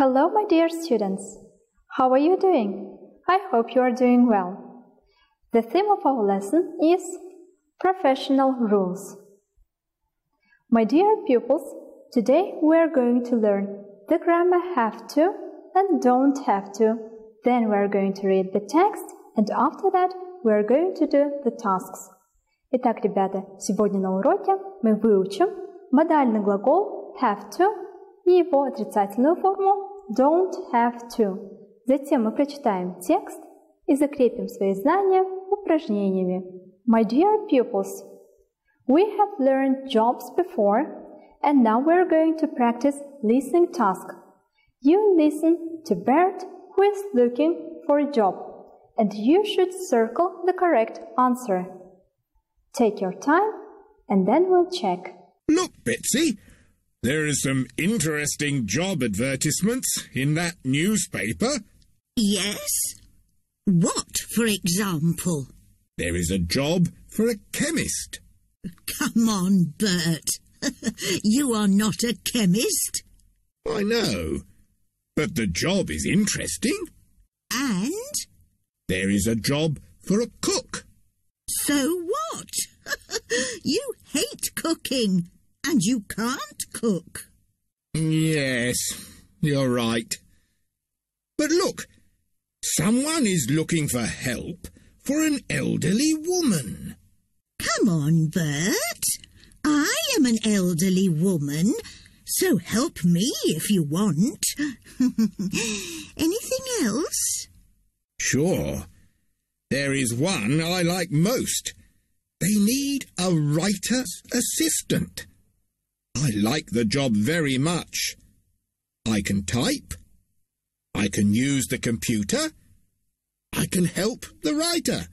Hello, my dear students. How are you doing? I hope you are doing well. The theme of our lesson is professional rules. My dear pupils, today we are going to learn the grammar have to and don't have to. Then we are going to read the text and after that we are going to do the tasks. Итак, ребята, сегодня на уроке мы выучим модальный глагол have to и его отрицательную форму don't have to. Затем мы прочитаем текст и закрепим свои знания упражнениями. My dear pupils, we have learned jobs before and now we're going to practice listening task. You listen to Bert who is looking for a job and you should circle the correct answer. Take your time and then we'll check. Look, Betsy, there is some interesting job advertisements in that newspaper. Yes? What, for example? There is a job for a chemist. Come on, Bert. you are not a chemist. I know, but the job is interesting. And? There is a job for a cook. So what? you hate cooking. And you can't cook. Yes, you're right. But look, someone is looking for help for an elderly woman. Come on, Bert. I am an elderly woman, so help me if you want. Anything else? Sure. There is one I like most. They need a writer's assistant. I like the job very much. I can type. I can use the computer. I can help the writer.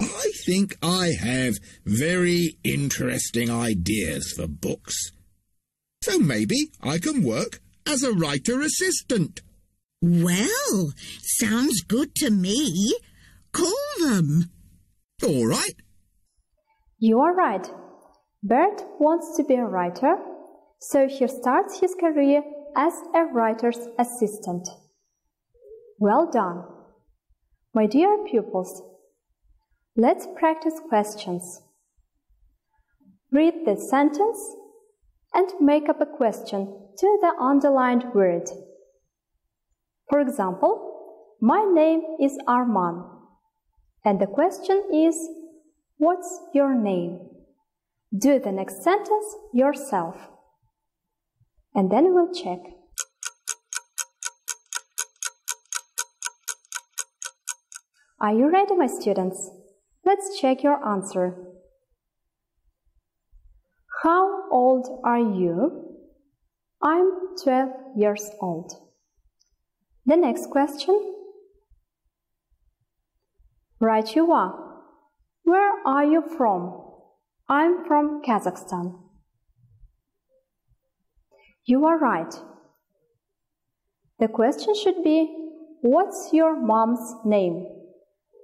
I think I have very interesting ideas for books. So maybe I can work as a writer assistant. Well, sounds good to me. Call them. All right. You are right. Bert wants to be a writer, so he starts his career as a writer's assistant. Well done! My dear pupils, let's practice questions. Read the sentence and make up a question to the underlined word. For example, my name is Arman, and the question is, What's your name? Do the next sentence yourself. And then we'll check. Are you ready, my students? Let's check your answer. How old are you? I'm 12 years old. The next question. Right you are. Where are you from? I'm from Kazakhstan. You are right. The question should be What's your mom's name?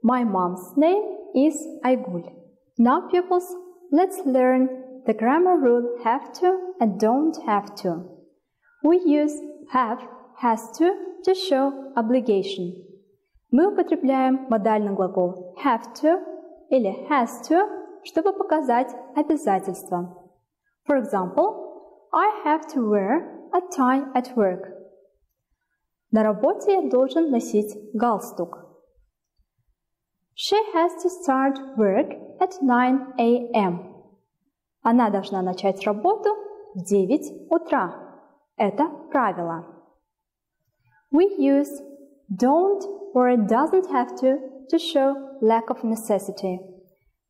My mom's name is Aygul. Now, pupils, let's learn the grammar rule have to and don't have to. We use have, has to to show obligation. Мы употребляем модальный глагол have to или has to чтобы показать обязательства. For example, I have to wear a tie at work. На работе я должен носить галстук. She has to start work at 9 a.m. Она должна начать работу в 9 утра. Это правило. We use don't or doesn't have to to show lack of necessity.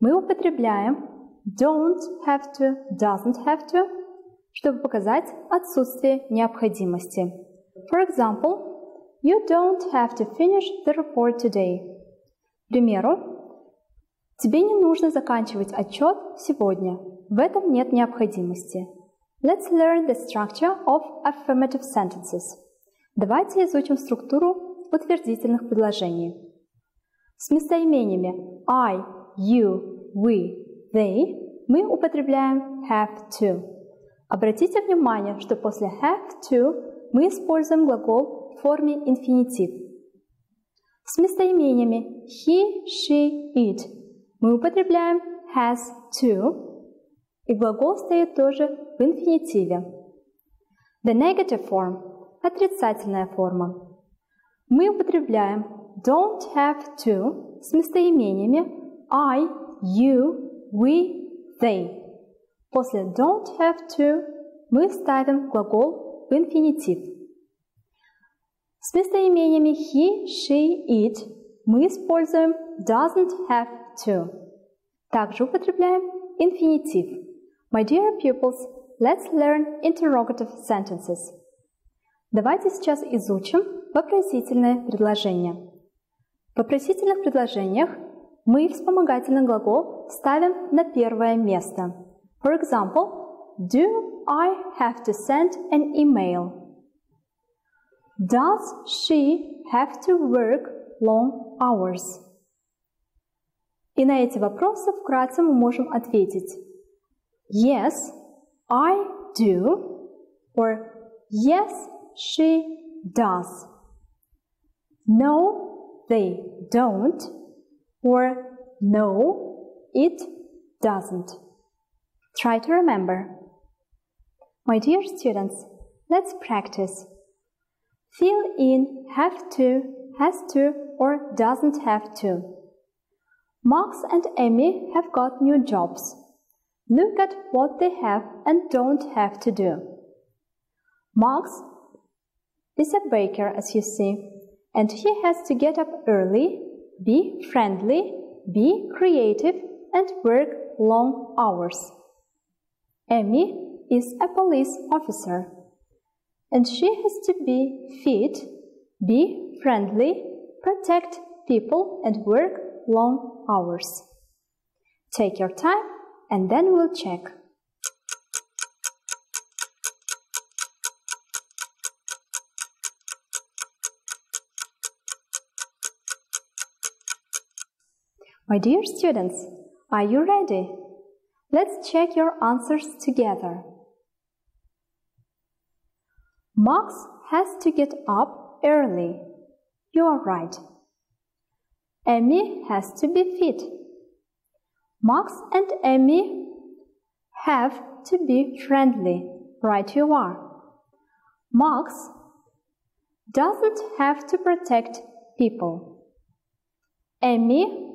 Мы употребляем don't have to, doesn't have to, чтобы показать отсутствие необходимости. For example, you don't have to finish the report today. К примеру, тебе не нужно заканчивать отчет сегодня. В этом нет необходимости. Let's learn the structure of affirmative sentences. Давайте изучим структуру утвердительных предложений. С местоимениями I, you, we, they мы употребляем have to. Обратите внимание, что после have to мы используем глагол в форме инфинитив. С местоимениями he, she, it мы употребляем has to, и глагол стоит тоже в инфинитиве. The negative form – отрицательная форма. Мы употребляем don't have to с местоимениями I, you, we, they. После don't have to мы ставим глагол в инфинитив. С местоимениями he, she, it мы используем doesn't have to. Также употребляем инфинитив. My dear pupils, let's learn interrogative sentences. Давайте сейчас изучим вопросительное предложение. В вопросительных предложениях мы вспомогательный глагол ставим на первое место. For example, do I have to send an email? Does she have to work long hours? И на эти вопросы вкратце мы можем ответить Yes, I do, or Yes, she does. No, they don't, or No, it doesn't. Try to remember. My dear students, let's practice. Fill in have to, has to, or doesn't have to. Max and Amy have got new jobs. Look at what they have and don't have to do. Max is a baker, as you see, and he has to get up early, be friendly, be creative, and work long hours. Amy is a police officer, and she has to be fit, be friendly, protect people, and work long hours. Take your time and then we'll check. My dear students, are you ready? Let's check your answers together. Max has to get up early. You are right. Amy has to be fit. Max and Amy have to be friendly. Right you are. Max doesn't have to protect people. Amy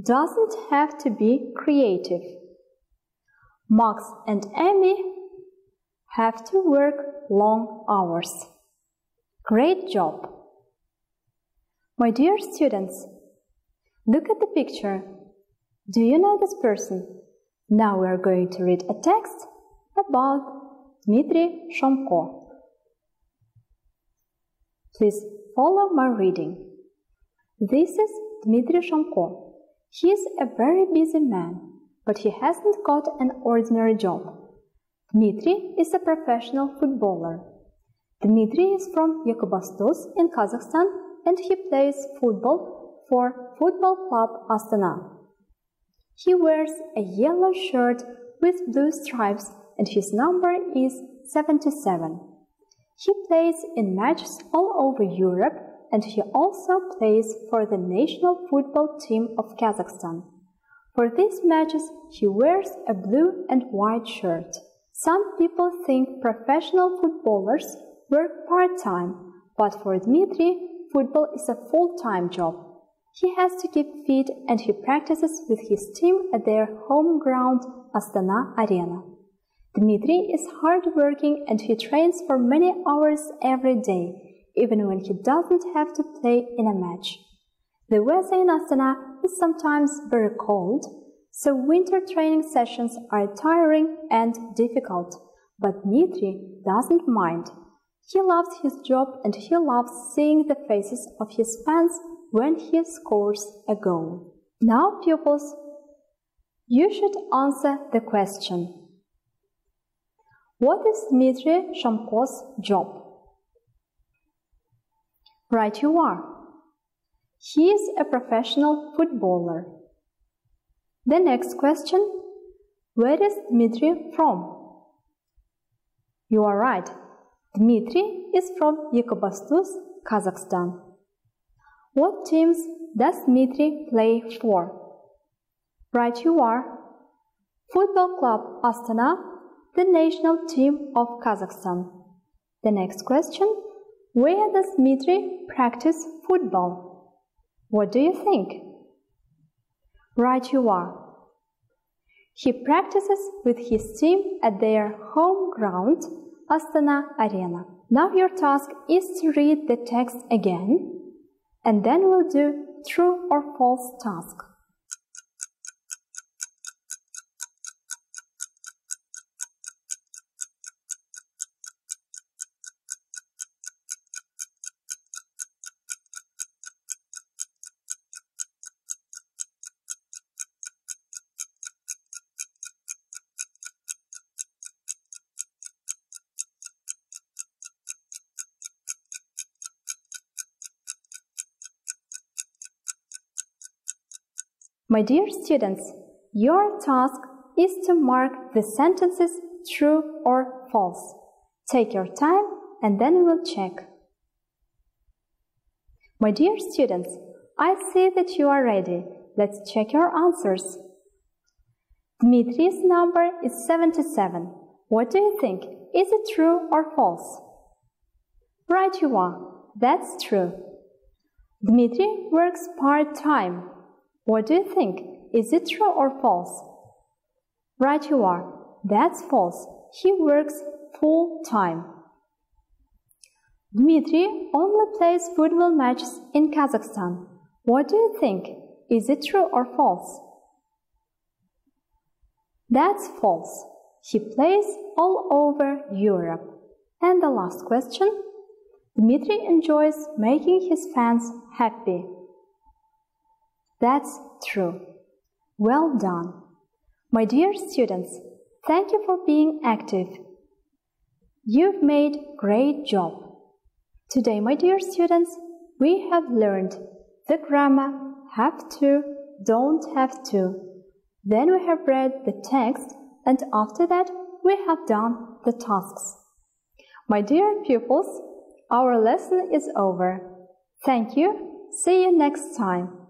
doesn't have to be creative. Max and Amy have to work long hours. Great job! My dear students, look at the picture. Do you know this person? Now we are going to read a text about Dmitry Shomko. Please follow my reading. This is Dmitry Shomko. He is a very busy man, but he hasn't got an ordinary job. Dmitry is a professional footballer. Dmitry is from Ekibastuz in Kazakhstan and he plays football for Football Club Astana. He wears a yellow shirt with blue stripes and his number is 77. He plays in matches all over Europe and he also plays for the national football team of Kazakhstan. For these matches, he wears a blue and white shirt. Some people think professional footballers work part-time, but for Dmitry, football is a full-time job. He has to keep fit and he practices with his team at their home ground Astana Arena. Dmitry is hardworking and he trains for many hours every day even when he doesn't have to play in a match. The weather in Astana is sometimes very cold, so winter training sessions are tiring and difficult, but Dmitry doesn't mind. He loves his job and he loves seeing the faces of his fans when he scores a goal. Now, pupils, you should answer the question. What is Dmitry Shomko's job? Right you are. He is a professional footballer. The next question, where is Dmitry from? You are right. Dmitry is from Ekibastuz, Kazakhstan. What teams does Dmitry play for? Right you are. Football Club Astana, the national team of Kazakhstan. The next question, where does Dmitry practice football? What do you think? Right you are. He practices with his team at their home ground, Astana Arena. Now your task is to read the text again and then we'll do true or false task. My dear students, your task is to mark the sentences true or false. Take your time and then we'll check. My dear students, I see that you are ready. Let's check your answers. Dmitri's number is 77. What do you think? Is it true or false? Right you are. That's true. Dmitri works part-time. What do you think? Is it true or false? Right you are. That's false. He works full time. Dmitry only plays football matches in Kazakhstan. What do you think? Is it true or false? That's false. He plays all over Europe. And the last question. Dmitry enjoys making his fans happy. That's true. Well done. My dear students, thank you for being active. You've made great job. Today, my dear students, we have learned the grammar have to, don't have to. Then we have read the text and after that we have done the tasks. My dear pupils, our lesson is over. Thank you. See you next time.